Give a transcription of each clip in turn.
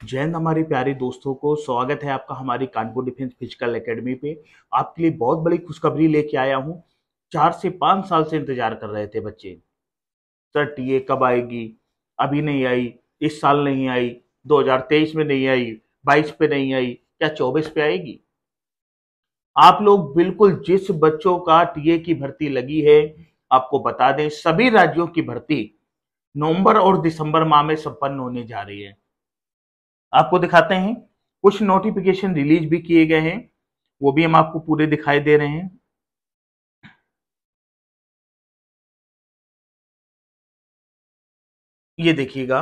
हिंद हमारे प्यारे दोस्तों को स्वागत है आपका हमारी कानपुर डिफेंस फ़िज़िकल एकेडमी पे। आपके लिए बहुत बड़ी खुशखबरी लेके आया हूँ। चार से पाँच साल से इंतज़ार कर रहे थे बच्चे। सर, टीए कब आएगी? अभी नहीं आई, इस साल नहीं आई 2023 में नहीं आई 22 पे नहीं आई, क्या 24 पे आएगी? आप लोग बिल्कुल जिस बच्चों का टीए की भर्ती लगी है, आपको बता दें, सभी राज्यों की भर्ती नवंबर और दिसंबर माह में संपन्न होने जा रही है। आपको दिखाते हैं। कुछ नोटिफिकेशन रिलीज़ भी किए गए हैं। वो भी हम आपको पूरे दिखाई दे रहे हैं। ये देखिएगा।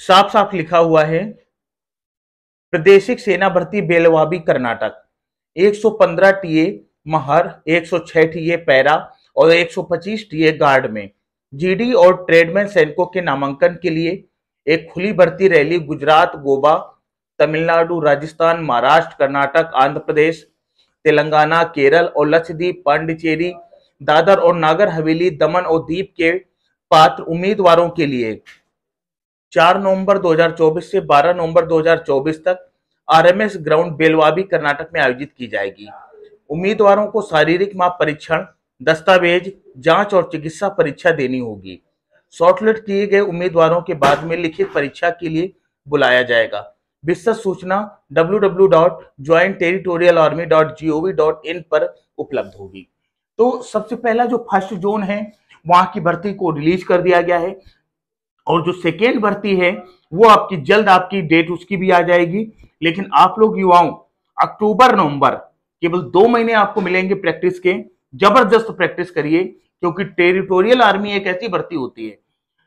साफ़ साफ़ लिखा हुआ है, प्रादेशिक सेना भर्ती बेलवाबी Karnataka. 115 TA, Mahar 106 TA para और 125 टीए गार्ड में। जीडी और ट्रेडमैन सैनिकों के नामांकन के लिए एक खुली भर्ती रैली गुजरात, गोवा, तमिलनाडु, राजस्थान, महाराष्ट्र, कर्नाटक, आंध्र प्रदेश, तेलंगाना, केरल और लक्षद्वीप, पांडिचेरी, दादर और नागर हवेली, दमन और दीप के पात्र उम्मीदवारों के लिए। 4 नवंबर 2024 से 12 नवंबर 2024 तक आरएमएस ग्राउंड बेलवाबी कर्नाटक में आयोजित की जाएगी। उम्मीदवारों को शारीरिक माप परीक्षण दस्तावेज़, जाँच और चिकित्सा परीक्षा देनी होगी। शॉर्टलिस्ट किए गए उम्मीदवारों के बाद में लिखित परीक्षा के लिए बुलाया जाएगा। विस्तृत सूचना www.jointterritorialarmy.gov.in पर उपलब्ध होगी। तो सबसे पहला जो फ़र्स्ट जोन है, वहाँ की भर्ती को रिलीज़ कर दिया गया है और जो सेकेंड भर्ती है, वो आपकी जल्द आपकी डेट उसकी भी आ जाएगी। लेकिन आप लोग युवाओं, अक्टूबर, नवंबर, केवल दो महीने आपको मिलेंगे प्रैक्टिस के। ज़बरदस्त प्रैक्टिस करिए, क्योंकि टेरिटोरियल आर्मी एक ऐसी भर्ती होती है,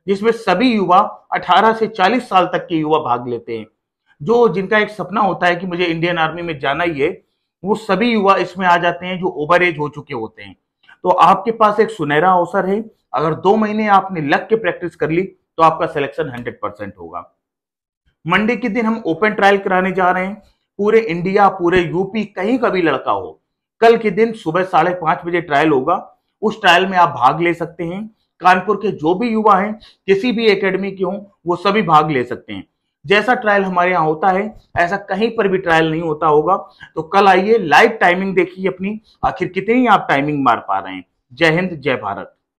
जिसमें सभी युवा 18 से 40 साल तक के युवा भाग लेते हैं। जो जिनका एक सपना होता है कि मुझे इंडियन आर्मी में जाना ही है, वो सभी युवा इसमें आ जाते हैं जो ओवर एज हो चुके होते हैं। तो आपके पास एक सुनहरा अवसर है, अगर दो महीने आपने लग के प्रैक्टिस कर ली तो आपका सिलेक्शन हंड्रेड परसेंट होगा। मंडे के दिन हम ओपन ट्रायल कराने जा रहे हैं, पूरे इंडिया, पूरे यूपी, कहीं का भी लड़का हो कल के दिन सुबह साढ़े पाँच बजे ट्रायल होगा। उस ट्रायल में आप भाग ले सकते हैं। कानपुर के जो भी युवा हैं, किसी भी एकेडमी के हों, वो सभी भाग ले सकते हैं। जैसा ट्रायल हमारे यहाँ होता है, ऐसा कहीं पर भी ट्रायल नहीं होता होगा। तो कल आइए लाइव टाइमिंग देखिए अपनी। आखिर कितनी आप टाइमिंग मार पा रहे हैं। जय हिंद, जय भारत।